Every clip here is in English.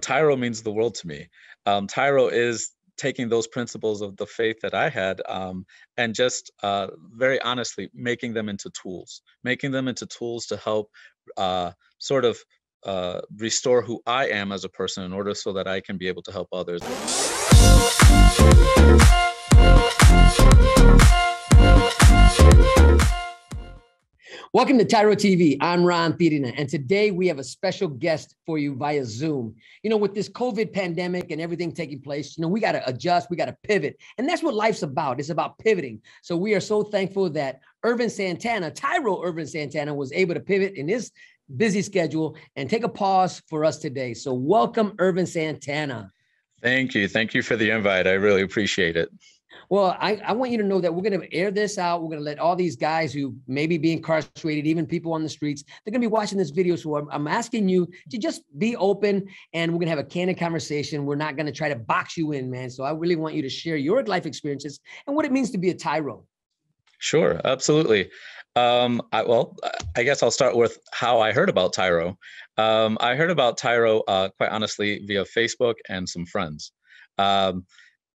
Tyro means the world to me. Um, Tyro is taking those principles of the faith that I had um, and just uh, very honestly making them into tools, making them into tools to help uh, sort of uh, restore who I am as a person in order so that I can be able to help others. Welcome to Tyro TV. I'm Ron Tijerina, and today we have a special guest for you via Zoom. You know, with this COVID pandemic and everything taking place, you know, we got to adjust, we got to pivot, and that's what life's about. It's about pivoting. So we are so thankful that Irvin Santana, Tyro Irvin Santana, was able to pivot in his busy schedule and take a pause for us today. So welcome, Irvin Santana. Thank you. Thank you for the invite. I really appreciate it. Well, I, I want you to know that we're going to air this out. We're going to let all these guys who maybe be incarcerated, even people on the streets, they're going to be watching this video. So I'm, I'm asking you to just be open and we're going to have a candid conversation. We're not going to try to box you in, man. So I really want you to share your life experiences and what it means to be a Tyro. Sure, absolutely. Um, I, well, I guess I'll start with how I heard about Tyro. Um, I heard about Tyro, uh, quite honestly, via Facebook and some friends. Um,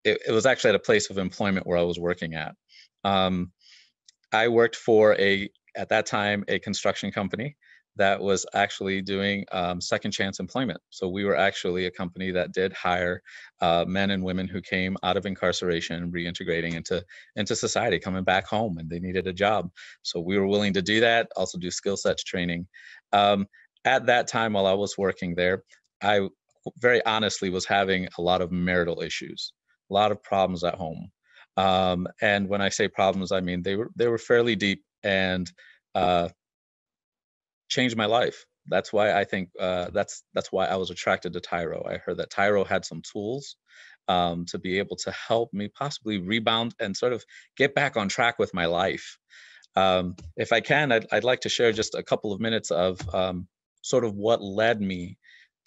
it, it, was actually at a place of employment where I was working at. Um, I worked for a, at that time, a construction company that was actually doing um, second chance employment. So we were actually a company that did hire uh, men and women who came out of incarceration, reintegrating into into society, coming back home, and they needed a job. So we were willing to do that. Also do skill sets training. Um, at that time, while I was working there, I very honestly was having a lot of marital issues a lot of problems at home. Um, and when I say problems, I mean they were they were fairly deep and uh, changed my life. That's why I think uh, that's that's why I was attracted to Tyro. I heard that Tyro had some tools um, to be able to help me possibly rebound and sort of get back on track with my life. Um, if I can, I'd, I'd, like to share just a couple of minutes of um, sort of what led me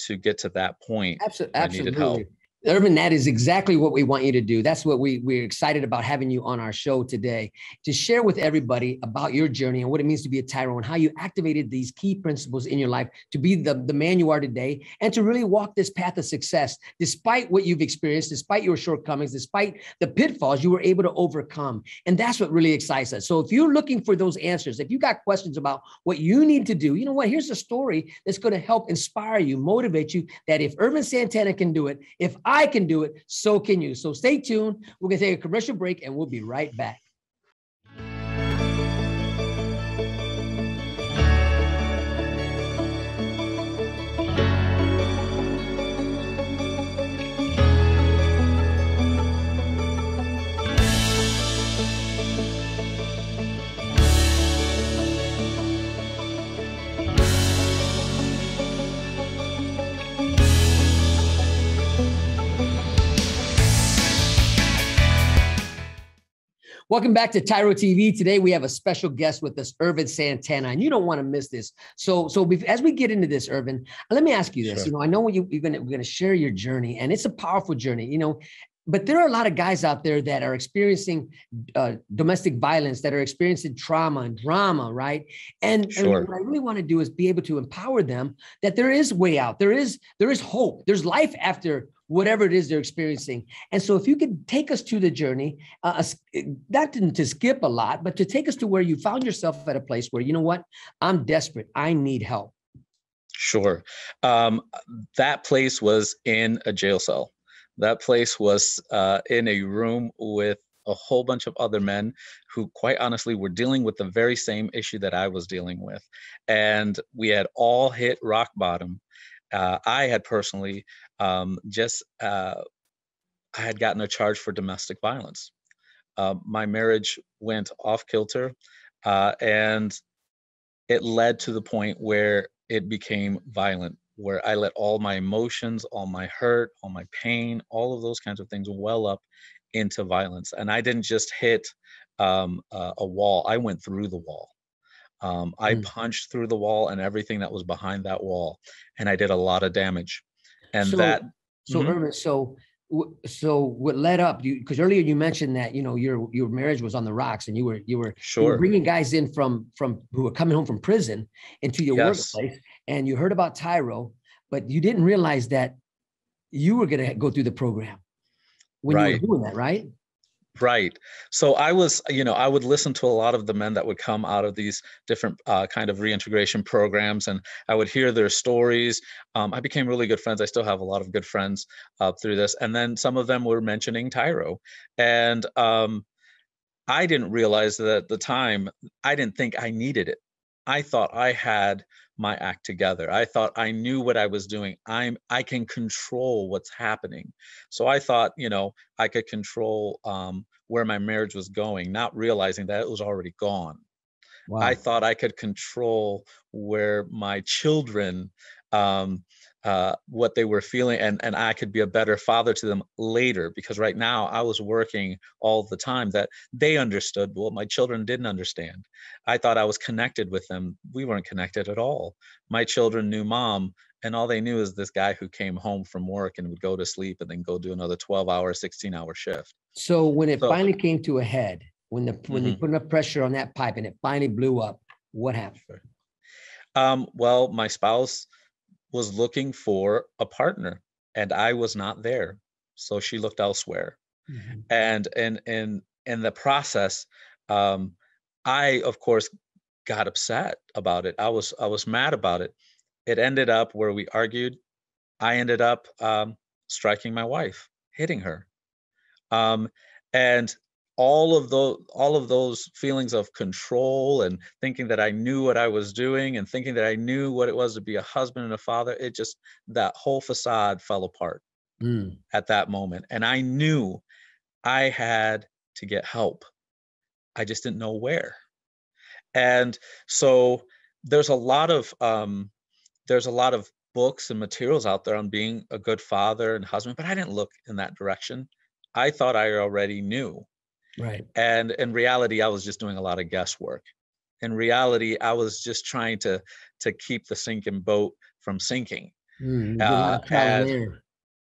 to get to that point. Absolutely. I needed help. Irvin, that is exactly what we want you to do. That's what we, we're excited about having you on our show today to share with everybody about your journey and what it means to be a Tyro and how you activated these key principles in your life to be the, the man you are today and to really walk this path of success. Despite what you've experienced, despite your shortcomings, despite the pitfalls, you were able to overcome. And that's what really excites us. So if you're looking for those answers, if you got questions about what you need to do, you know what? Here's a story that's going to help inspire you, motivate you that if Irvin Santana can do it, if I I can do it, so can you. So stay tuned. We're going to take a commercial break and we'll be right back. Welcome back to Tyro TV. Today we have a special guest with us, Irvin Santana, and you don't want to miss this. So, so as we get into this, Irvin, let me ask you this. Sure. You know, I know you, gonna we're gonna share your journey, and it's a powerful journey. You know, but there are a lot of guys out there that are experiencing uh, domestic violence, that are experiencing trauma and drama, right? And, sure. and what I really want to do is be able to empower them that there is way out, there is there is hope, there's life after whatever it is they're experiencing. And so, if you could take us to the journey, uh, not to skip a lot, but to take us to where you found yourself at a place where, you know what, I'm desperate, I need help. Sure. Um, that place was in a jail cell. That place was uh, in a room with a whole bunch of other men who, quite honestly, were dealing with the very same issue that I was dealing with. And we had all hit rock bottom. Uh, I had personally um, just uh, I had gotten a charge for domestic violence. Uh, my marriage went off kilter, uh, and it led to the point where it became violent, where I let all my emotions, all my hurt, all my pain, all of those kinds of things well up into violence. And I didn't just hit um, uh, a wall; I went through the wall. Um, I mm. punched through the wall and everything that was behind that wall, and I did a lot of damage and so, that so mm-hmm. Irvin, so so what led up you because earlier you mentioned that you know your your marriage was on the rocks and you were you were, sure. You were bringing guys in from from who were coming home from prison into your yes. workplace and you heard about Tyro but you didn't realize that you were going to go through the program when right. you were doing that, right? Right. So I was, you know, I would listen to a lot of the men that would come out of these different uh, kind of reintegration programs, and I would hear their stories. Um, I became really good friends. I still have a lot of good friends uh, through this, and then some of them were mentioning Tyro, and um, I didn't realize that at the time. I didn't think I needed it. I thought I had my act together. I thought I knew what I was doing. I'm I can control what's happening. So I thought, you know, I could control um, where my marriage was going, not realizing that it was already gone. Wow. I thought I could control where my children um, uh, what they were feeling and, and I could be a better father to them later because right now I was working all the time that they understood what my children didn't understand. I thought I was connected with them. We weren't connected at all. My children knew mom and all they knew is this guy who came home from work and would go to sleep and then go do another 12 hour, 16 hour shift. So when it so, finally came to a head, when the when mm-hmm. they put enough pressure on that pipe and it finally blew up, what happened? Um, well, my spouse was looking for a partner and I was not there. So she looked elsewhere. Mm-hmm. And in in in the process, um, I of course got upset about it. I was I was mad about it. It ended up where we argued. I ended up um, striking my wife, hitting her. Um, and all of those all of those feelings of control and thinking that I knew what I was doing and thinking that I knew what it was to be a husband and a father it just that whole facade fell apart mm. at that moment and I knew I had to get help. I just didn't know where. And so there's a lot of um, there's a lot of books and materials out there on being a good father and husband but I didn't look in that direction. I thought I already knew Right. And in reality, I was just doing a lot of guesswork. In reality, I was just trying to to keep the sinking boat from sinking. Mm, uh, and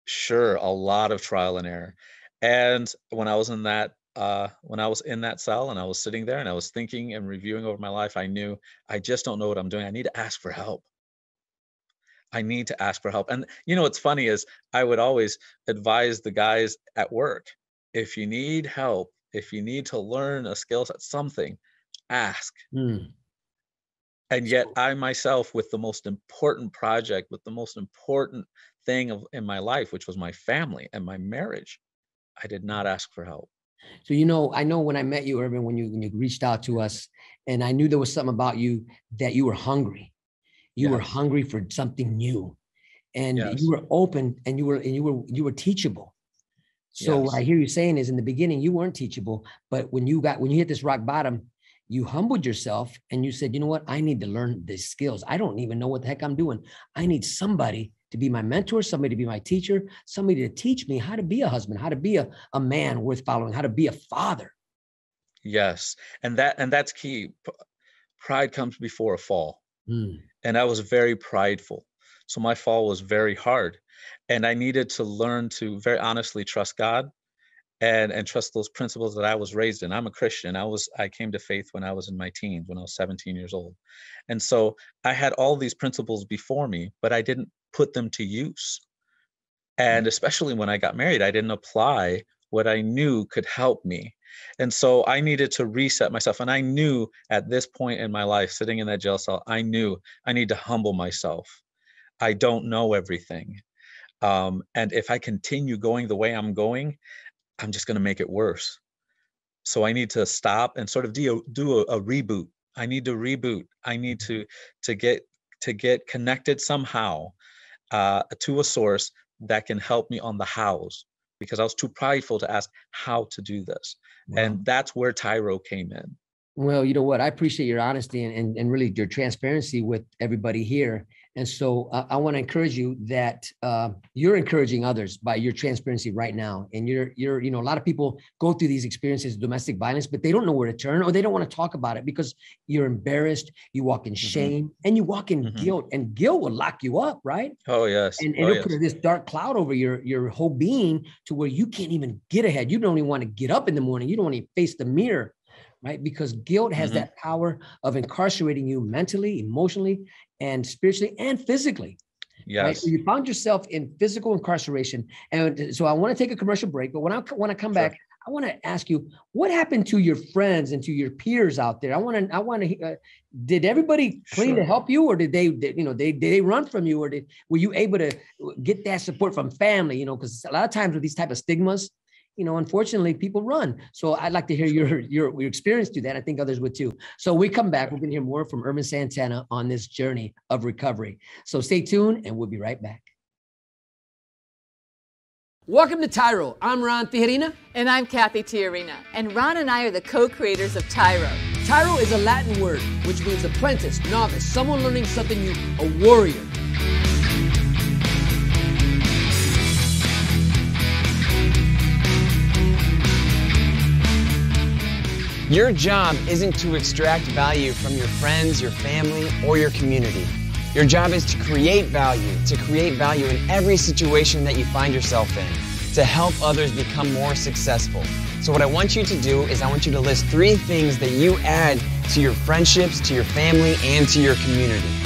sure, a lot of trial and error. And when I was in that uh, when I was in that cell and I was sitting there and I was thinking and reviewing over my life, I knew I just don't know what I'm doing. I need to ask for help. I need to ask for help. And you know what's funny is I would always advise the guys at work if you need help, if you need to learn a skill set, something, ask. Mm. And yet, I myself, with the most important project, with the most important thing of, in my life, which was my family and my marriage, I did not ask for help. So you know, I know when I met you, Irvin, when you when you reached out to us, and I knew there was something about you that you were hungry. You yes. were hungry for something new, and yes. you were open, and you were and you were you were teachable. So yes. what I hear you saying is in the beginning you weren't teachable, but when you got when you hit this rock bottom, you humbled yourself and you said, you know what, I need to learn these skills. I don't even know what the heck I'm doing. I need somebody to be my mentor, somebody to be my teacher, somebody to teach me how to be a husband, how to be a, a man worth following, how to be a father. Yes. And that and that's key. Pride comes before a fall. Mm. And I was very prideful. So my fall was very hard and I needed to learn to very honestly trust God and and trust those principles that I was raised in. I'm a Christian. I was I came to faith when I was in my teens, when I was 17 years old. And so I had all these principles before me, but I didn't put them to use. And especially when I got married, I didn't apply what I knew could help me. And so I needed to reset myself. And I knew at this point in my life, sitting in that jail cell, I knew I need to humble myself. I don't know everything. Um, and if I continue going the way I'm going, I'm just going to make it worse. So I need to stop and sort of do, do a, a reboot. I need to reboot. I need to to get to get connected somehow uh, to a source that can help me on the hows because I was too prideful to ask how to do this. Wow. And that's where Tyro came in. Well, you know what? I appreciate your honesty and, and, and really your transparency with everybody here. And so uh, I want to encourage you that uh, you're encouraging others by your transparency right now. And you're, you're, you know, a lot of people go through these experiences of domestic violence, but they don't know where to turn or they don't want to talk about it because you're embarrassed. You walk in mm-hmm. shame and you walk in mm-hmm. guilt, and guilt will lock you up, right? Oh yes. And, and oh, it'll yes. put this dark cloud over your your whole being to where you can't even get ahead. You don't even want to get up in the morning. You don't want to face the mirror right? Because guilt has mm-hmm. that power of incarcerating you mentally, emotionally, and spiritually and physically. Yes. Right? So you found yourself in physical incarceration. And so I want to take a commercial break, but when I when I come sure. back, I want to ask you what happened to your friends and to your peers out there. I want to. I want to. Uh, did everybody clean sure. to help you, or did they? Did, you know, they did they run from you, or did were you able to get that support from family? You know, because a lot of times with these type of stigmas, you know, unfortunately, people run. So I'd like to hear your your, your experience to that. I think others would too. So we come back. We're going to hear more from Irvin Santana on this journey of recovery. So stay tuned, and we'll be right back. Welcome to Tyro. I'm Ron Tijerina. And I'm Cathy Tijerina. And Ron and I are the co-creators of Tyro. Tyro is a Latin word which means apprentice, novice, someone learning something new, a warrior. Your job isn't to extract value from your friends, your family, or your community. Your job is to create value, to create value in every situation that you find yourself in, to help others become more successful. So, what I want you to do is I want you to list three things that you add to your friendships, to your family, and to your community.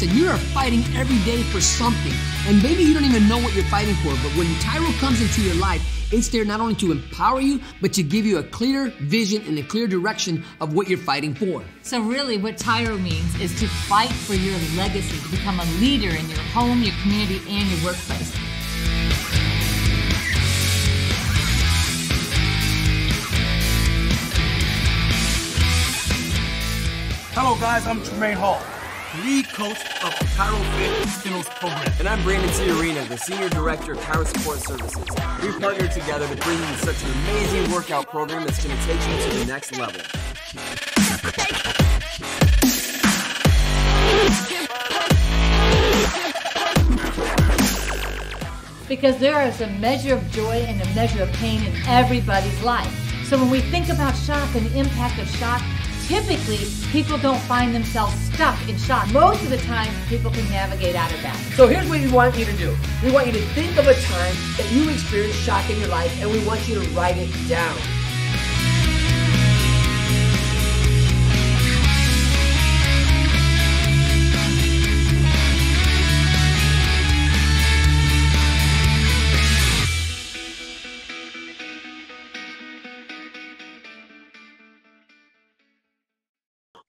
Listen, you are fighting every day for something, and maybe you don't even know what you're fighting for, but when Tyro comes into your life, it's there not only to empower you, but to give you a clear vision and a clear direction of what you're fighting for. So, really, what Tyro means is to fight for your legacy, to become a leader in your home, your community, and your workplace. Hello, guys, I'm Tremaine Hall lead coach of the Tyro Fit Skills program. And I'm Brandon Tijerina, the Senior Director of Tyro Support Services. We've partnered together to bring you such an amazing workout program that's going to take you to the next level. Because there is a measure of joy and a measure of pain in everybody's life. So when we think about shock and the impact of shock, typically people don't find themselves stuck in shock. Most of the time, people can navigate out of that. So here's what we want you to do. We want you to think of a time that you experienced shock in your life, and we want you to write it down.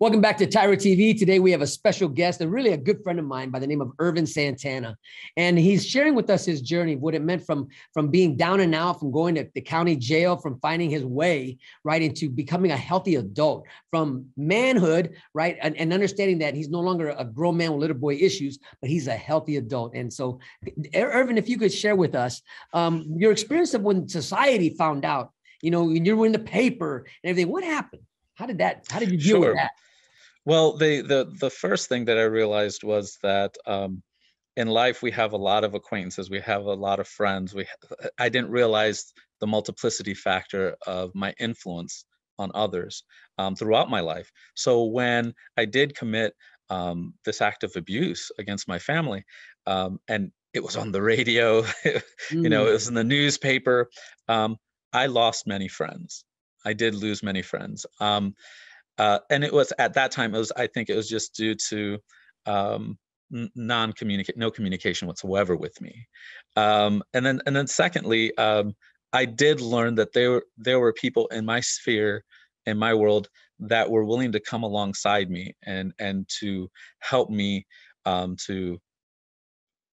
Welcome back to Tyro TV. Today we have a special guest, and really a good friend of mine by the name of Irvin Santana. And he's sharing with us his journey, of what it meant from, from being down and out, from going to the county jail, from finding his way right into becoming a healthy adult, from manhood, right? And, and understanding that he's no longer a grown man with little boy issues, but he's a healthy adult. And so, Irvin, if you could share with us um, your experience of when society found out, you know, when you were in the paper and everything, what happened? How did that, how did you deal sure. with that? Well, the the the first thing that I realized was that um, in life we have a lot of acquaintances, we have a lot of friends. We I didn't realize the multiplicity factor of my influence on others um, throughout my life. So when I did commit um, this act of abuse against my family, um, and it was on the radio, you know, it mm. was in the newspaper. Um, I lost many friends. I did lose many friends. Um, uh, and it was at that time it was i think it was just due to um, non-communicate no communication whatsoever with me. Um, and then and then secondly um, i did learn that there there were people in my sphere in my world that were willing to come alongside me and and to help me um, to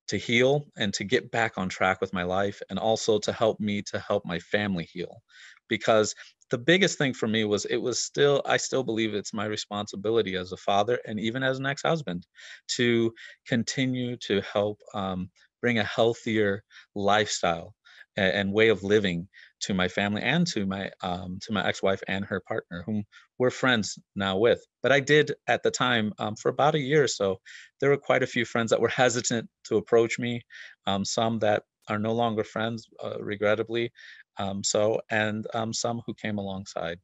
to heal and to get back on track with my life and also to help me to help my family heal. Because the biggest thing for me was it was still i still believe it's my responsibility as a father and even as an ex-husband to continue to help um, bring a healthier lifestyle and, and, way of living to my family and to my um, to my ex-wife and her partner whom we're friends now with but i did at the time um, for about a year or so there were quite a few friends that were hesitant to approach me um, some that are no longer friends, uh, regrettably. Um, so, and um, some who came alongside.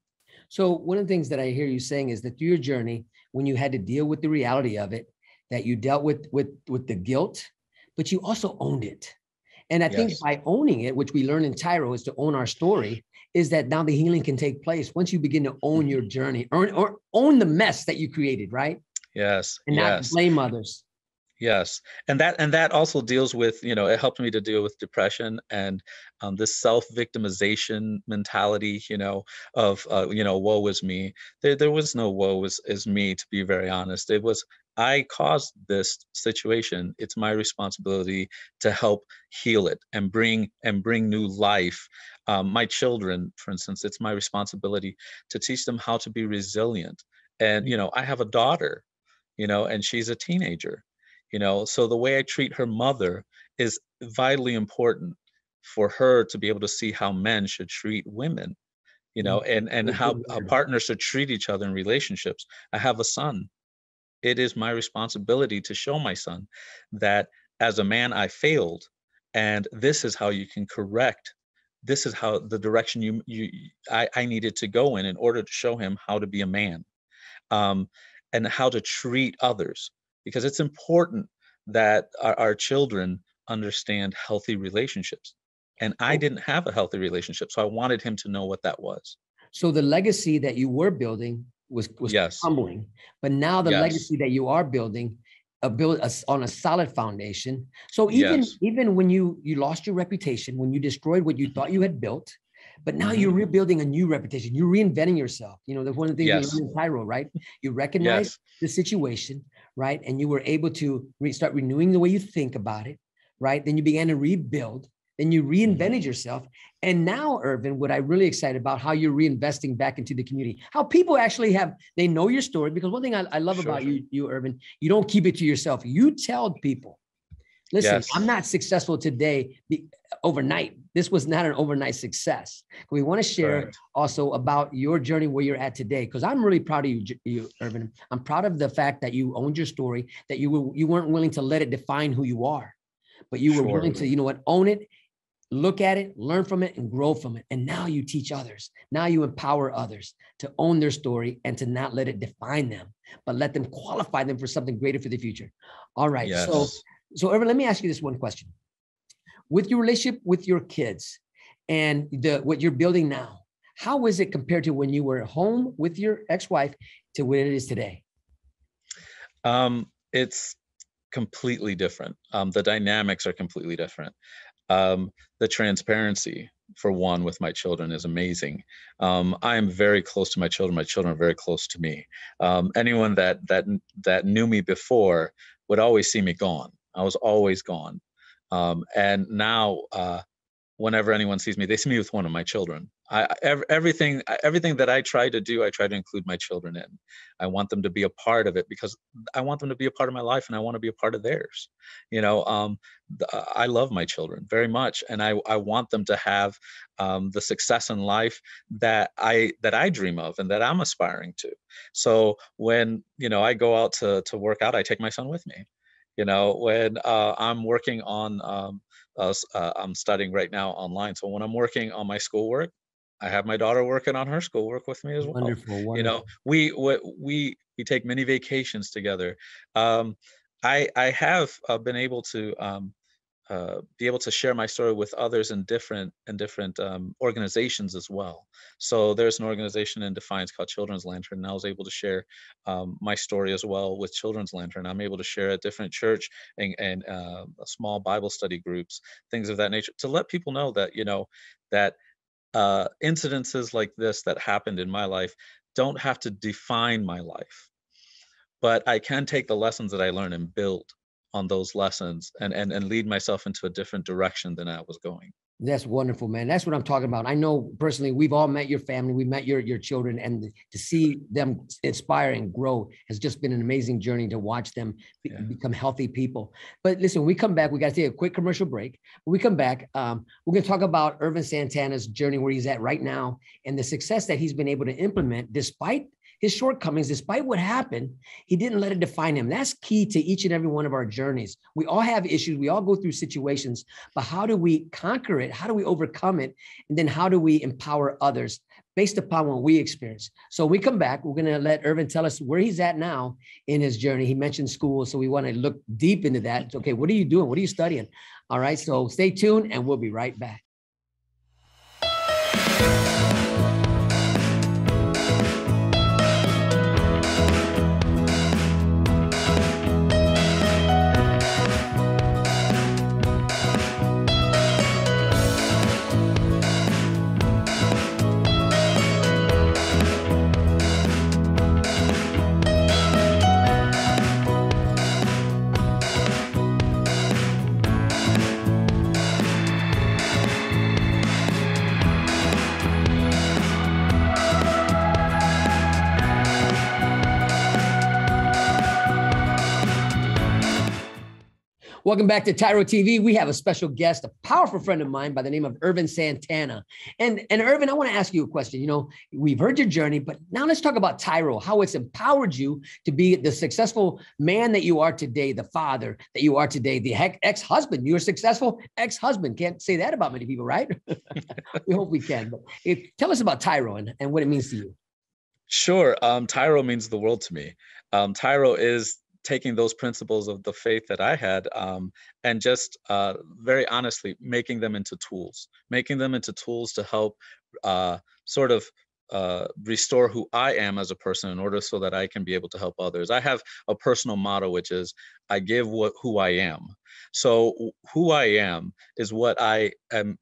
So, one of the things that I hear you saying is that through your journey, when you had to deal with the reality of it, that you dealt with with with the guilt, but you also owned it. And I yes. think by owning it, which we learn in Tyro, is to own our story, is that now the healing can take place once you begin to own your journey, or, or own the mess that you created, right? Yes. And yes. not blame others. Yes, and that and that also deals with you know it helped me to deal with depression and um, this self victimization mentality you know of uh, you know woe is me. There there was no woe is, is me to be very honest. It was I caused this situation. It's my responsibility to help heal it and bring and bring new life. Um, my children, for instance, it's my responsibility to teach them how to be resilient. And you know I have a daughter, you know, and she's a teenager you know so the way i treat her mother is vitally important for her to be able to see how men should treat women you know and and how, how partners should treat each other in relationships i have a son it is my responsibility to show my son that as a man i failed and this is how you can correct this is how the direction you you i, I needed to go in in order to show him how to be a man um, and how to treat others because it's important that our, our children understand healthy relationships. And I didn't have a healthy relationship, so I wanted him to know what that was. So the legacy that you were building was was yes. crumbling, but now the yes. legacy that you are building a build a, on a solid foundation. So even yes. even when you you lost your reputation, when you destroyed what you thought you had built, but now mm-hmm. you're rebuilding a new reputation. You're reinventing yourself. You know, that's one of the things yes. you learn in Tyro, right? You recognize yes. the situation, right? And you were able to re- start renewing the way you think about it, right? Then you began to rebuild. Then you reinvented mm-hmm. yourself. And now, Irvin, what I'm really excited about how you're reinvesting back into the community, how people actually have, they know your story. Because one thing I, I love sure. about you, you, Irvin, you don't keep it to yourself. You tell people, listen, yes. I'm not successful today overnight. This was not an overnight success. We want to share right. also about your journey where you're at today, because I'm really proud of you, you, Irvin. I'm proud of the fact that you owned your story, that you were you weren't willing to let it define who you are, but you were willing to, you know what, own it, look at it, learn from it, and grow from it. And now you teach others. Now you empower others to own their story and to not let it define them, but let them qualify them for something greater for the future. All right. Yes. So, so Irvin, let me ask you this one question with your relationship with your kids and the what you're building now how is it compared to when you were at home with your ex-wife to what it is today um, it's completely different um, the dynamics are completely different um, the transparency for one with my children is amazing. Um, i am very close to my children. My children are very close to me. Um, anyone that that that knew me before would always see me gone. I was always gone. Um, and now, uh, whenever anyone sees me, they see me with one of my children. I, everything everything that I try to do, I try to include my children in. I want them to be a part of it because I want them to be a part of my life, and I want to be a part of theirs. You know, um, I love my children very much, and I I want them to have um, the success in life that I that I dream of and that I'm aspiring to. So when you know I go out to to work out, I take my son with me you know when uh, i'm working on um, uh, uh, i'm studying right now online so when i'm working on my schoolwork i have my daughter working on her schoolwork with me as well wonderful, wonderful. you know we we we take many vacations together um, i i have uh, been able to um, uh, be able to share my story with others in different in different um, organizations as well. So there's an organization in Defiance called Children's Lantern, and I was able to share um, my story as well with Children's Lantern. I'm able to share at different church and, and uh, small Bible study groups, things of that nature, to let people know that you know that uh, incidences like this that happened in my life don't have to define my life, but I can take the lessons that I learn and build on those lessons and, and and lead myself into a different direction than I was going. That's wonderful, man. That's what I'm talking about. I know personally, we've all met your family, we met your your children, and to see them inspire and grow has just been an amazing journey to watch them be, yeah. become healthy people. But listen, we come back, we got to take a quick commercial break. When we come back, um, we're going to talk about Irvin Santana's journey, where he's at right now, and the success that he's been able to implement despite his shortcomings, despite what happened, he didn't let it define him. That's key to each and every one of our journeys. We all have issues, we all go through situations, but how do we conquer it? How do we overcome it? And then how do we empower others based upon what we experience? So we come back, we're going to let Irvin tell us where he's at now in his journey. He mentioned school, so we want to look deep into that. It's okay, what are you doing? What are you studying? All right, so stay tuned and we'll be right back. Welcome back to Tyro TV. We have a special guest, a powerful friend of mine by the name of Irvin Santana. And, and Irvin, I want to ask you a question. You know, we've heard your journey, but now let's talk about Tyro, how it's empowered you to be the successful man that you are today, the father that you are today, the ex husband. You're successful ex husband. Can't say that about many people, right? we hope we can. But tell us about Tyro and, and what it means to you. Sure. Um, Tyro means the world to me. Um, Tyro is taking those principles of the faith that I had um, and just uh, very honestly making them into tools, making them into tools to help uh, sort of uh, restore who I am as a person in order so that I can be able to help others. I have a personal motto, which is I give what who I am. So who I am is what I am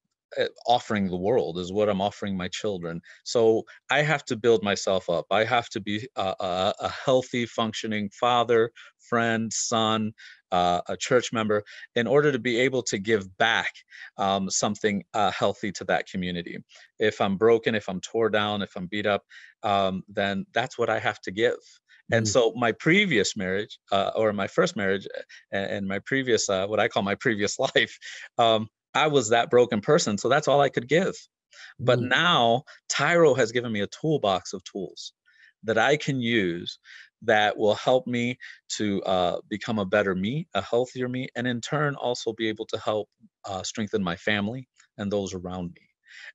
offering the world is what i'm offering my children. So i have to build myself up. I have to be a, a, a healthy functioning father friend son uh, a church member in order to be able to give back um, something uh, healthy to that community. If i'm broken if i'm tore down if i'm beat up um, then that's what i have to give. And mm. so my previous marriage uh, or my first marriage and, my previous uh, what i call my previous life um, I was that broken person. So that's all I could give. But mm. now Tyro has given me a toolbox of tools that I can use that will help me to uh, become a better me, a healthier me, and in turn also be able to help uh, strengthen my family and those around me.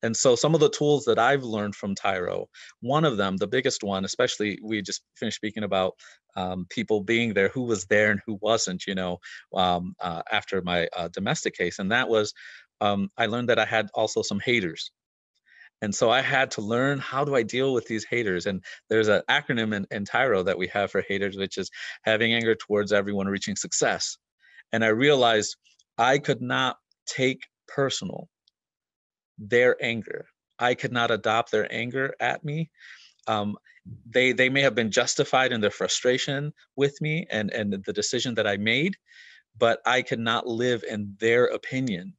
And so some of the tools that I've learned from Tyro, one of them, the biggest one, especially we just finished speaking about um, people being there, who was there and who wasn't, you know, um, uh, after my uh, domestic case. And that was, um, I learned that I had also some haters. And so I had to learn how do I deal with these haters. And there's an acronym in, in Tyro that we have for haters, which is having anger towards everyone reaching success. And I realized I could not take personal their anger. I could not adopt their anger at me. Um, they they may have been justified in their frustration with me and and the decision that I made, but I could not live in their opinion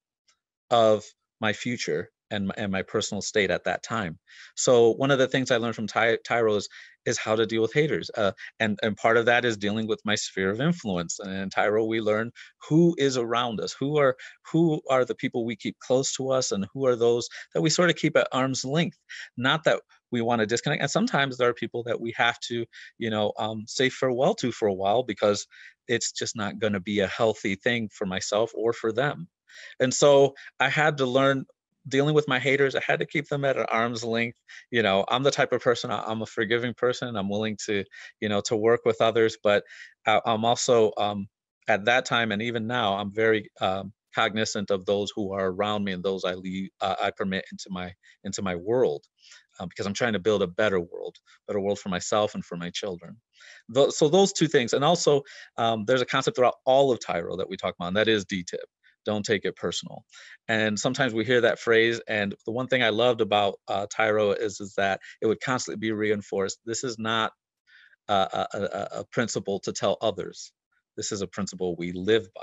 of my future and my, and my personal state at that time. So one of the things I learned from Ty, Tyro is, is how to deal with haters. Uh, and, and part of that is dealing with my sphere of influence. And in Tyro, we learn who is around us, who are who are the people we keep close to us, and who are those that we sort of keep at arm's length. Not that we want to disconnect. And sometimes there are people that we have to, you know, um, say farewell to for a while because it's just not going to be a healthy thing for myself or for them. And so I had to learn dealing with my haters i had to keep them at an arm's length you know i'm the type of person i'm a forgiving person i'm willing to you know to work with others but i'm also um, at that time and even now i'm very um, cognizant of those who are around me and those i leave uh, i permit into my into my world um, because i'm trying to build a better world better world for myself and for my children so those two things and also um, there's a concept throughout all of tyro that we talk about and that is dtip don't take it personal. And sometimes we hear that phrase. And the one thing I loved about uh, Tyro is, is that it would constantly be reinforced. This is not a, a, a principle to tell others. This is a principle we live by.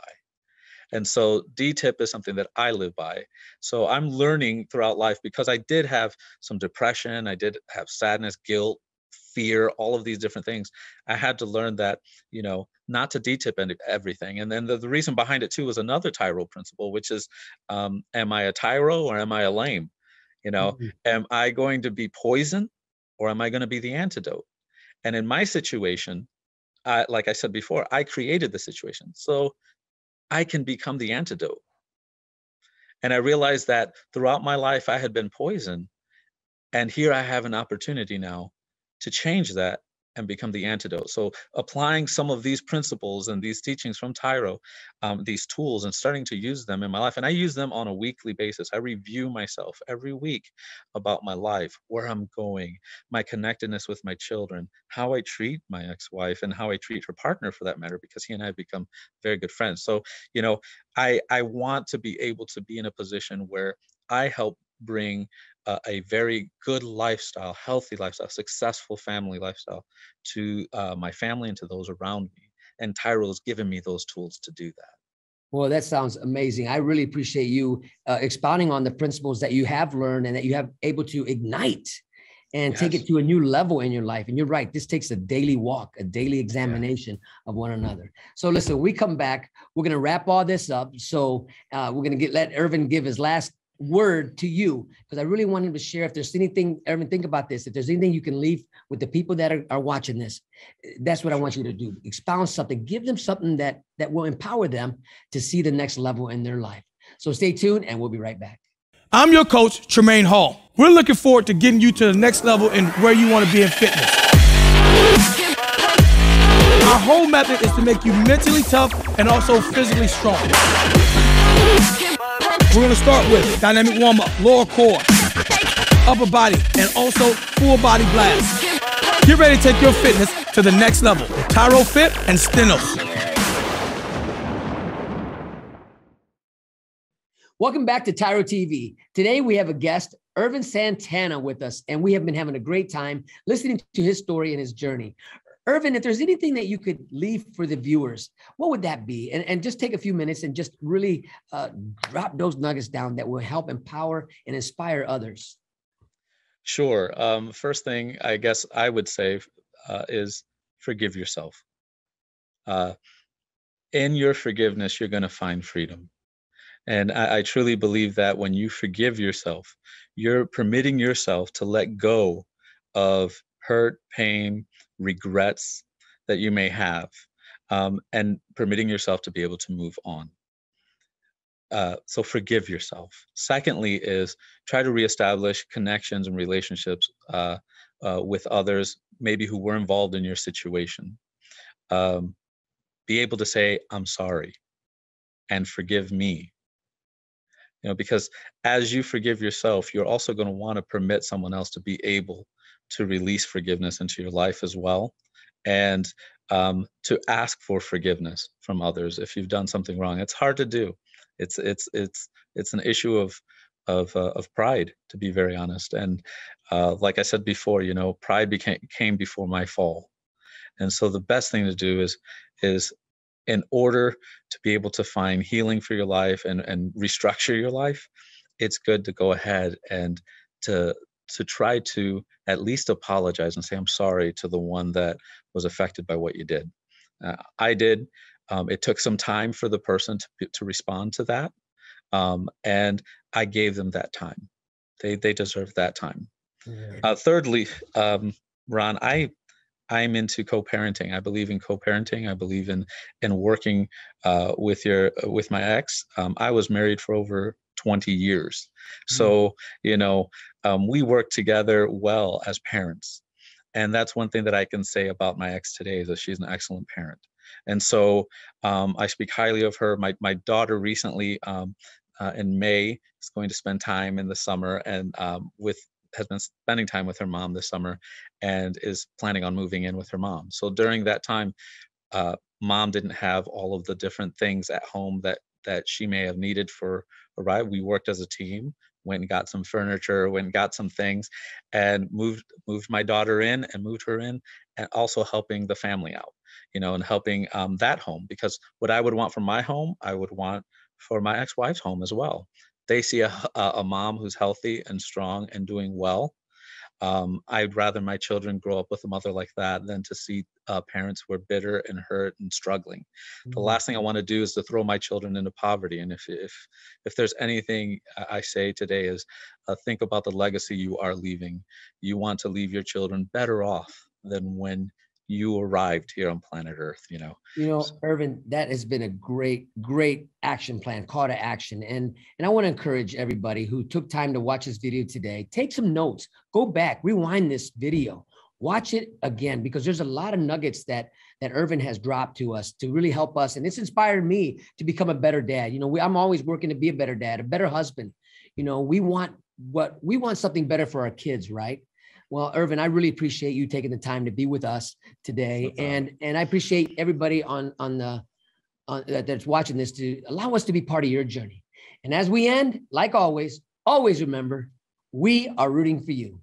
And so DTIP is something that I live by. So I'm learning throughout life because I did have some depression, I did have sadness, guilt, fear, all of these different things. I had to learn that, you know, not to detip everything. And then the, the reason behind it too was another Tyro principle, which is, um, am I a Tyro or am I a lame? You know, mm-hmm. am I going to be poison or am I going to be the antidote? And in my situation, I, like I said before, I created the situation. So I can become the antidote. And I realized that throughout my life, I had been poisoned. And here I have an opportunity now to change that and become the antidote. So applying some of these principles and these teachings from Tyro, um, these tools, and starting to use them in my life. And I use them on a weekly basis. I review myself every week about my life, where I'm going, my connectedness with my children, how I treat my ex-wife, and how I treat her partner, for that matter, because he and I have become very good friends. So you know, I I want to be able to be in a position where I help bring uh, a very good lifestyle, healthy lifestyle, successful family lifestyle to uh, my family and to those around me. And Tyro has given me those tools to do that. Well, that sounds amazing. I really appreciate you uh, expounding on the principles that you have learned and that you have able to ignite and yes. take it to a new level in your life. And you're right, this takes a daily walk, a daily examination yeah. of one another. So listen, we come back, we're gonna wrap all this up. So uh, we're gonna get let Irvin give his last word to you because I really want him to share. If there's anything, Irvin, think about this. If there's anything you can leave with the people that are, are watching this, that's what I want you to do. Expound something, give them something that that will empower them to see the next level in their life. So stay tuned, and we'll be right back. I'm your coach, Tremaine Hall. We're looking forward to getting you to the next level in where you want to be in fitness. Our whole method is to make you mentally tough and also physically strong. We're gonna start with dynamic warm up, lower core, upper body, and also full body blast. Get ready to take your fitness to the next level. Tyro Fit and Stenos. Welcome back to Tyro TV. Today we have a guest, Irvin Santana, with us, and we have been having a great time listening to his story and his journey. Irvin, if there's anything that you could leave for the viewers, what would that be? And, and just take a few minutes and just really uh, drop those nuggets down that will help empower and inspire others. Sure. Um, first thing I guess I would say uh, is forgive yourself. Uh, in your forgiveness, you're going to find freedom. And I, I truly believe that when you forgive yourself, you're permitting yourself to let go of hurt, pain, regrets that you may have, um, and permitting yourself to be able to move on. Uh, so forgive yourself. Secondly, is try to reestablish connections and relationships uh, uh, with others, maybe who were involved in your situation. Um, be able to say, "I'm sorry," and forgive me. You know, because as you forgive yourself, you're also going to want to permit someone else to be able to release forgiveness into your life as well and um, to ask for forgiveness from others if you've done something wrong. It's hard to do. It's it's it's it's an issue of of uh, of pride to be very honest. And uh, like i said before you know pride became came before my fall. And so the best thing to do is is in order to be able to find healing for your life and and restructure your life it's good to go ahead and to to try to at least apologize and say i'm sorry to the one that was affected by what you did. Uh, i did. Um, it took some time for the person to, to respond to that um, and i gave them that time. They they deserve that time. Uh, thirdly um, ron i i'm into co-parenting. I believe in co-parenting. I believe in in working uh, with your with my ex. Um, i was married for over 20 years. Mm-hmm. So, you know, um, we work together well as parents. And that's one thing that I can say about my ex today is that she's an excellent parent. And so um, I speak highly of her. My, my daughter recently um, uh, in May is going to spend time in the summer and um, with has been spending time with her mom this summer and is planning on moving in with her mom. So during that time, uh, mom didn't have all of the different things at home that that she may have needed for a ride. We worked as a team, went and got some furniture, went and got some things, and moved moved my daughter in and moved her in, and also helping the family out, you know, and helping um, that home because what I would want for my home, I would want for my ex-wife's home as well. They see a, a mom who's healthy and strong and doing well, um, I'd rather my children grow up with a mother like that than to see uh, parents who are bitter and hurt and struggling. Mm-hmm. The last thing I want to do is to throw my children into poverty. And if if if there's anything I say today is uh, think about the legacy you are leaving. You want to leave your children better off than when you arrived here on planet Earth, you know. You know, Irvin, that has been a great, great action plan, call to action. And and I want to encourage everybody who took time to watch this video today, take some notes, go back, rewind this video, watch it again, because there's a lot of nuggets that that Irvin has dropped to us to really help us. And it's inspired me to become a better dad. You know, we, I'm always working to be a better dad, a better husband. You know, we want what we want something better for our kids, right? Well, Irvin, I really appreciate you taking the time to be with us today, no and and I appreciate everybody on on the on, that's watching this to allow us to be part of your journey. And as we end, like always, always remember, we are rooting for you.